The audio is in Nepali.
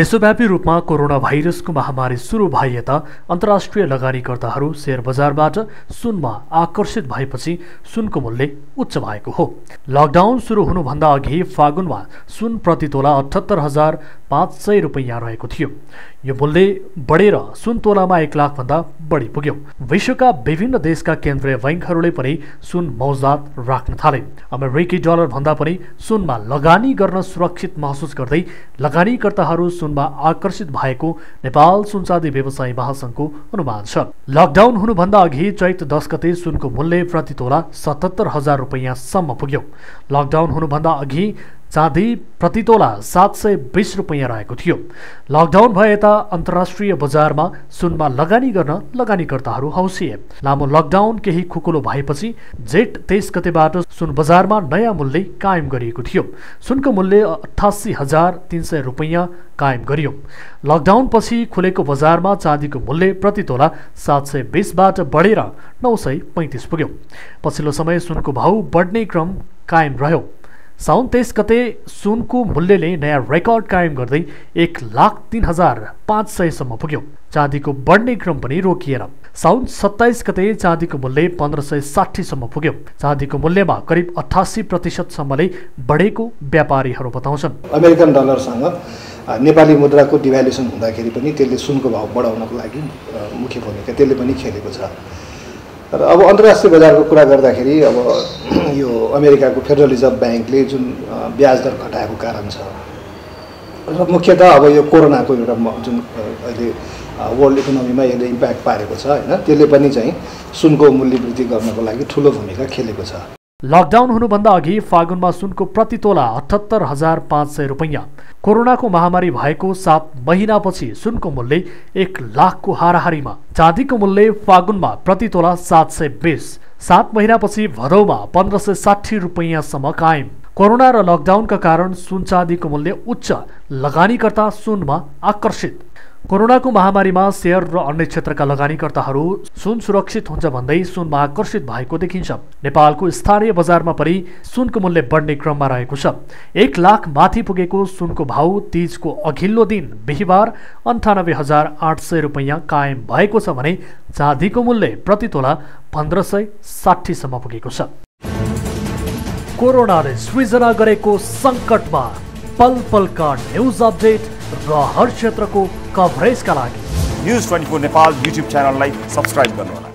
विश्वव्यापी रूपमा कोरोना भाइरसको महामारी सुरु भए यता अन्तर्राष्ट्रिय लगानीकर्ताहरू सेयर बजारबाट सुनमा आकर्षित भएपछि सुनको मूल्य उच्च भएको हो। लकडाउन सुरु हुनुभन्दा अघि फागुनमा सुन प्रति तोला अठहत्तर हजार पाँच सय रुपियाँ रहेको थियो। यो मूल्य बढेर सुन तोलामा एक लाखभन्दा बढी पुग्यो। विश्वका विभिन्न देशका केन्द्रीय बैङ्कहरूले पनि सुन मौजात राख्न थाले। अमेरिकी डलर भन्दा पनि सुनमा लगानी गर्न सुरक्षित महसुस गर्दै लगानीकर्ताहरू सुनमा आकर्षित भएको नेपाल सुनचाँदी व्यवसायी महासङ्घको अनुमान छ। लकडाउन हुनुभन्दा अघि चैत दस गते सुनको मूल्य प्रति तोला सतहत्तर हजार रुपियाँसम्म पुग्यो। लकडाउन हुनुभन्दा अघि चाँदी प्रति तोला सात सय बिस रुपियाँ रहेको थियो। लकडाउन भए यता अन्तर्राष्ट्रिय बजारमा सुनमा लगानी गर्न लगानीकर्ताहरू हौसिए। लामो लकडाउन केही खुकुलो भएपछि जेठ तेइस गतेबाट सुन बजारमा नयाँ मूल्य कायम गरिएको थियो। सुनको मूल्य अठासी हजार तिन सय रुपियाँ कायम गरियो। लकडाउनपछि खुलेको बजारमा चाँदीको मूल्य प्रति तोला सात सय बिसबाट बढेर नौ सय पैँतिस पुग्यो। पछिल्लो समय सुनको भाउ बढ्ने क्रम कायम रह्यो। साउन तेइस गते सुनको मूल्यले नयाँ रेकर्ड कायम गर्दै एक लाख तिन हजार पाँच सयसम्म पुग्यो। चाँदीको बढ्ने क्रम पनि रोकिएर साउन सत्ताइस गते चाँदीको मूल्य पन्ध्र सय साठीसम्म पुग्यो। चाँदीको मूल्यमा करिब अठासी प्रतिशतसम्मले बढेको व्यापारीहरू बताउँछन्। अमेरिकन डलरसँग नेपाली मुद्राको डिभ्यालुएसन हुँदाखेरि पनि त्यसले सुनको भाव बढाउनको लागि मुख्य भूमिका त्यसले पनि खेलेको छ। र अब अन्तर्राष्ट्रिय बजारको कुरा गर्दाखेरि अब यो अमेरिकाको फेडरल रिजर्भ ब्याङ्कले जुन ब्याज दर घटाएको कारण छ। र मुख्यतः अब यो कोरोनाको एउटा जुन अहिले वर्ल्ड इकोनोमीमा यसले इम्प्याक्ट पारेको छ होइन? त्यसले पनि चाहिँ सुनको मूल्य वृद्धि गर्नको लागि ठुलो भूमिका खेलेको छ। लकडाउन हुनुभन्दा अघि फागुनमा सुनको प्रति तोला अठहत्तर हजार पाँच सय रुपियाँ। कोरोनाको महामारी भएको सात महिनापछि सुनको मूल्य एक लाखको हाराहारीमा। चाँदीको मूल्य फागुनमा प्रति तोला सात सय बिस। सात महिनापछि भदौमा पन्ध्र सय साठी रुपियाँसम्म कायम। कोरोना र लकडाउनका कारण सुन चाँदीको मूल्य उच्च लगानीकर्ता सुनमा आकर्षित। कोरोनाको महामारीमा सेयर र अन्य क्षेत्रका लगानीकर्ताहरू सुन सुरक्षित हुन्छ भन्दै सुनमा आकर्षित भएको देखिन्छ। नेपालको स्थानीय बजारमा पनि सुनको मूल्य बढ्ने क्रममा रहेको छ। एक लाख माथि पुगेको सुनको भाउ तिजको अघिल्लो दिन बिहिबार अन्ठानब्बे हजार आठ सय रुपियाँ कायम भएको छ भने चाँदीको मूल्य प्रति तोला पन्ध्र सय साठीसम्म पुगेको छ। कोरोनाले सृजना संकट में पल पल का न्यूज़ अपडेट रेत्र को कवरेज का लागि। News twenty four Nepal YouTube subscribe गर्नुहोला।